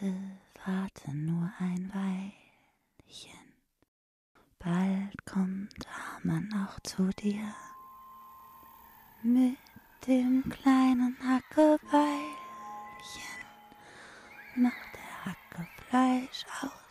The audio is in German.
Warte, warte nur ein Weilchen. Bald kommt Hamann auch zu dir. Mit dem kleinen Hackebeilchen macht der Hackefleisch aus